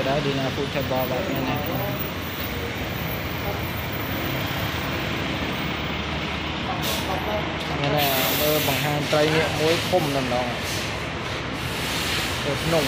ទៀតហើយ Dina Food Table បែបនេះណានេះមើលបង្ហាញត្រីនេះមួយធំតែម្ដងទៅក្នុង